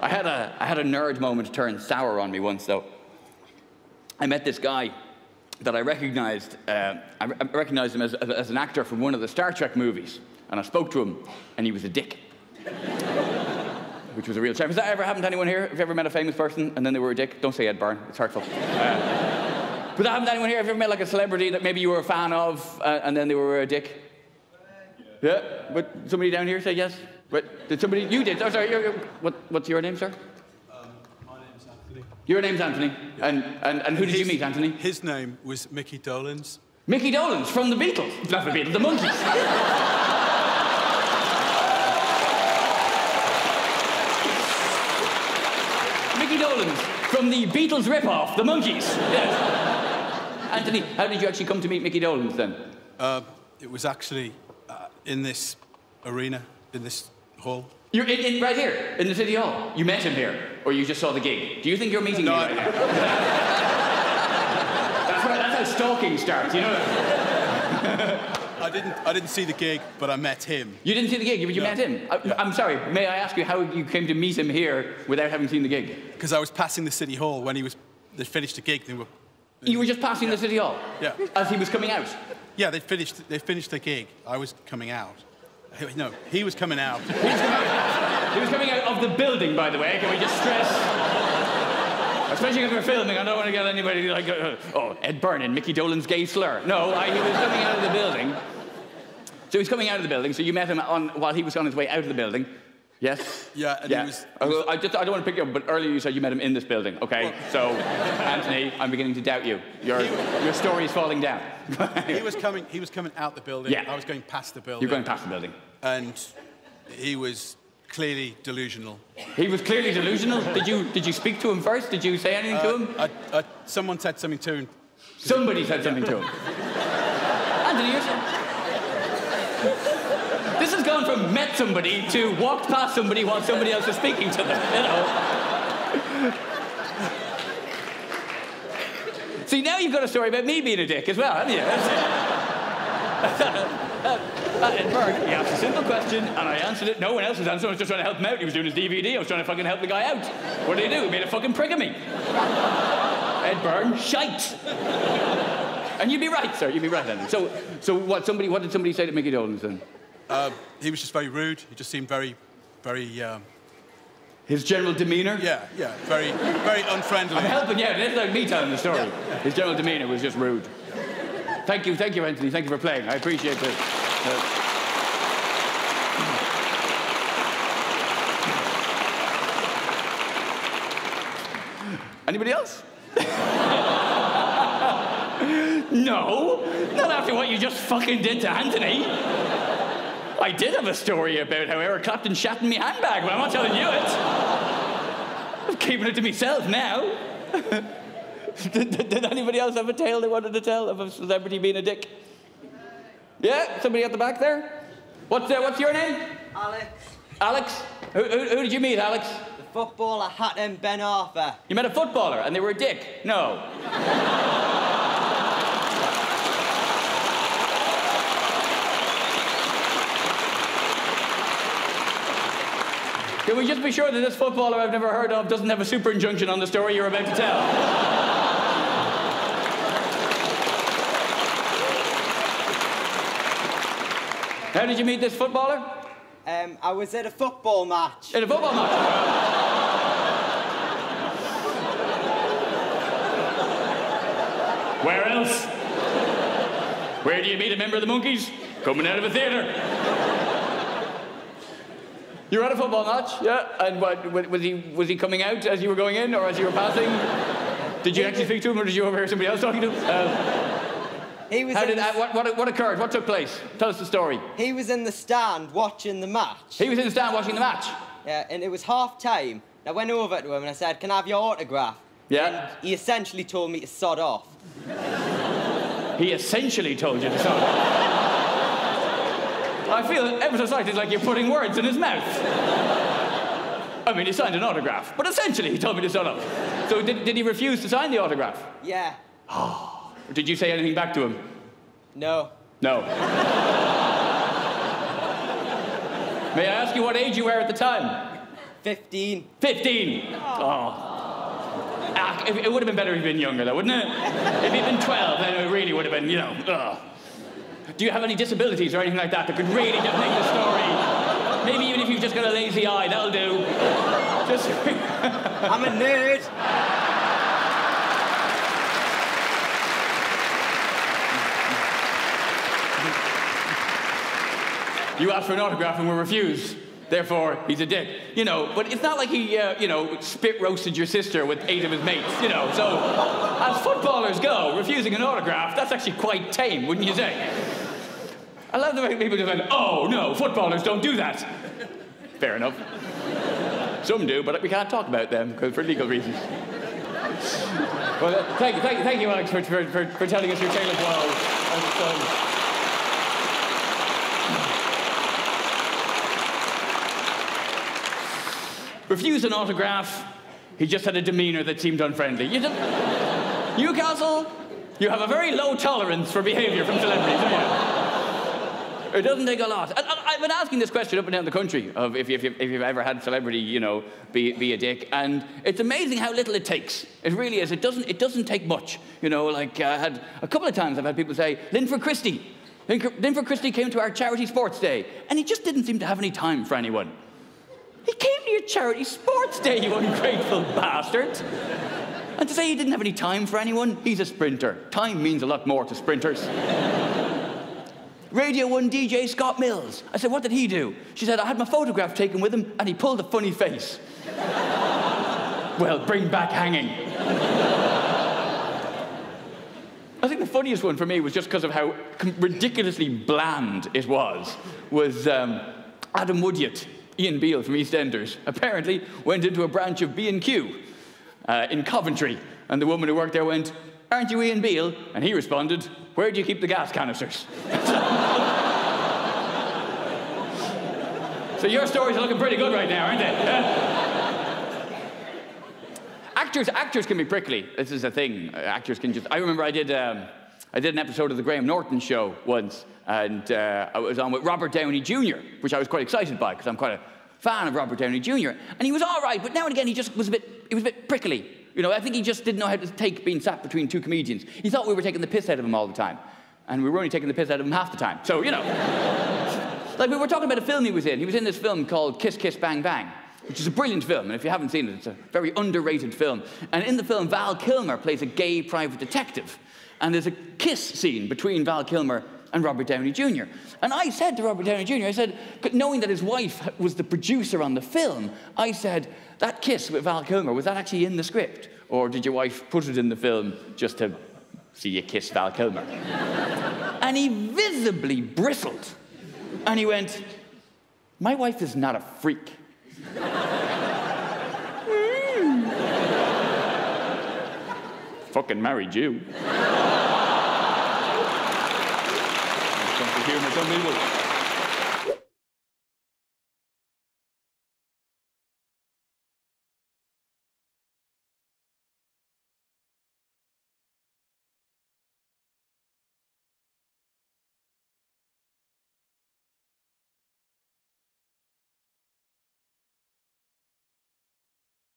I had a, I had a nerd moment turn sour on me once, though. I met this guy that I recognized, uh, I re- I recognized him as, as an actor from one of the Star Trek movies. And I spoke to him, and he was a dick. Which was a real shame. Has that ever happened to anyone here? Have you ever met a famous person and then they were a dick? Don't say Ed Byrne, it's hurtful. Uh, but that happened to anyone here? Have you ever met like a celebrity that maybe you were a fan of uh, and then they were a dick? Yeah, but somebody down here said yes. But did somebody? You did. Oh, sorry. You're, you're, what, what's your name, sir? My name's Anthony. Your name's Anthony. And, and, and who did you meet, Anthony? His name was Mickey Dolenz. Mickey Dolenz from the Beatles. Not the Beatles, the Dolenz from the Beatles ripoff, the Monkees. Yes. Anthony, how did you actually come to meet Mickey Dolenz then? Uh, it was actually uh, in this arena, in this hall. You're in, in, right here, in the City Hall. You met him here, or you just saw the gig. Do you think you're meeting No, me right now? that's, right, that's how stalking starts, you know? I didn't, I didn't see the gig, but I met him. You didn't see the gig, but you No. met him. I, I'm sorry, may I ask you how you came to meet him here without having seen the gig? Because I was passing the city hall when he was, they finished the gig. They were, You were just passing the City Hall yeah, as he was coming out. yeah. They finished, they finished the gig. I was coming out. No, he was coming out. He was coming out, he was coming out of the building, by the way. Can we just stress? Especially because we're filming, I don't want to get anybody like, uh, oh, Ed Byrne and Mickey Dolenz gay slur. No, I, he was coming out of the building. So he's coming out of the building. So you met him on, while he was on his way out of the building. Yes? Yeah, and yeah. he was. Oh, I, will- I just, I don't want to pick you up, but earlier you said you met him in this building. Okay, so Anthony, I'm beginning to doubt you. Your, your story is falling down. He was coming. He was coming out the building. Yeah. I was going past the building. You're going past the building. And he was clearly delusional. He was clearly delusional. Did you, did you speak to him first? Did you say anything to uh, him? I, I, someone said something to him. Somebody said something to him. Anthony, you're has gone from met somebody to walked past somebody while somebody else was speaking to them, you know. See, now you've got a story about me being a dick as well, haven't you? That's it. Uh, Ed Byrne, he asked a simple question, and I answered it. No one else was answering. I was just trying to help him out. He was doing his DVD. I was trying to fucking help the guy out. What did he do? He made a fucking prick of me. Ed Byrne, shite. And you'd be right, sir. You'd be right. So, so what? Somebody, what did somebody say to Mickey Dolenz then? Uh, he was just very rude. He just seemed very, very, um, His general demeanour. yeah, yeah, very, very unfriendly. I'm helping you out. It's like me telling the story. His general demeanour was just rude. Thank you, thank you, Anthony. Thank you for playing. I appreciate this. Uh, Anybody else? no, not after what you just fucking did to Anthony. I did have a story about how Eric Clapton shat in my handbag, but I'm not telling you it. I'm keeping it to myself now. did, did- did anybody else have a tale they wanted to tell of a celebrity being a dick? Yeah, somebody at the back there. What's uh, what's your name? Alex, Alex. Who, who, who did you meet, Alex? the footballer Hatem Ben Arfa. You met a footballer and they were a dick. No. Can we just be sure that this footballer I've never heard of doesn't have a super injunction on the story you're about to tell? How did you meet this footballer? Um, I was at a football match. In a football match. Where else? Where do you meet a member of the Monkees? Coming out of a theatre. You were at a football match, yeah? And what, was he, was he coming out as you were going in or as you were passing? Did you actually speak to him or did you overhear somebody else talking to him? Uh, He was, how in did, the, uh, what, what, what occurred? What took place? Tell us the story. he was in the stand watching the match. He was in the stand watching the match. Yeah, and it was half time. I went over to him and I said, Can I have your autograph? Yeah. And he essentially told me to sod off. He essentially told you to stop. I feel ever so slightly like you're putting words in his mouth. I mean, he signed an autograph, but essentially he told me to shut up. So did, did he refuse to sign the autograph? Yeah. Or did you say anything back to him? No. No. May I ask you what age you were at the time? 15. 15. Oh. Ah, it, it would have been better if he'd been younger, though, wouldn't it? if he'd been 12, then it really would have been, you know. ugh. Do you have any disabilities or anything like that that could really just make the story? Maybe even if you've just got a lazy eye, that'll do. Just. I'm a nerd. You asked for an autograph and were refused. Therefore, he's a dick. You know, but it's not like he, uh, you know, spit roasted your sister with eight of his mates, you know. So, as footballers go, refusing an autograph, that's actually quite tame, wouldn't you say? I love the way people just went, oh, no, footballers don't do that. Fair enough. Some do, but we can't talk about them because for legal reasons. Well, uh, thank you, thank you, thank you, Alex, for, for, for, for telling us your tale woe. That's, um, refused an autograph. He just had a demeanour that seemed unfriendly. You Newcastle, you have a very low tolerance for behaviour from celebrities, don't you? It doesn't take a lot. And, I've been asking this question up and down the country of if, if, if, you've ever had celebrity, you know, be, be a dick. And it's amazing how little it takes. It really is. It doesn't, it doesn't take much. You know, like uh, I had a couple of times I've had people say, Linford Christie. Linford Christie came to our charity sports day, and he just didn't seem to have any time for anyone. He came to your charity sports day, you ungrateful bastard. And to say he didn't have any time for anyone, he's a sprinter. Time means a lot more to sprinters. Radio 1 DJ Scott Mills. I said, what did he do? She said, I had my photograph taken with him and he pulled a funny face. well, bring back hanging. I think the funniest one for me was just because of how ridiculously bland it was, was um, Adam Woodyatt Ian Beale from EastEnders, apparently went into a branch of B&Q uh, in Coventry. And the woman who worked there went, aren't you Ian Beale? And he responded, where do you keep the gas canisters? so your stories are looking pretty good right now, aren't they? actors, actors can be prickly. This is a thing. Actors can just. I remember I did. Um, I did an episode of the Graham Norton show once, and uh, I was on with Robert Downey Jr., which I was quite excited by because I'm quite a fan of Robert Downey Jr. And he was all right, but now and again he just was a bit, he was a bit prickly. You know, I think he just didn't know how to take being sat between two comedians. He thought we were taking the piss out of him all the time, and we were only taking the piss out of him half the time. So you know, like we were talking about a film he was in. He was in this film called Kiss Kiss Bang Bang which is a brilliant film. And if you haven't seen it, it's a very underrated film. And in the film, Val Kilmer plays a gay private detective. And there's a kiss scene between Val Kilmer and Robert Downey Jr. And I said to Robert Downey Jr., I said, knowing that his wife was the producer on the film, I said, that kiss with Val Kilmer, was that actually in the script? Or did your wife put it in the film just to see you kiss Val Kilmer? and he visibly bristled. And he went, My wife is not a freak. mm. Fucking married you. Humor. Some people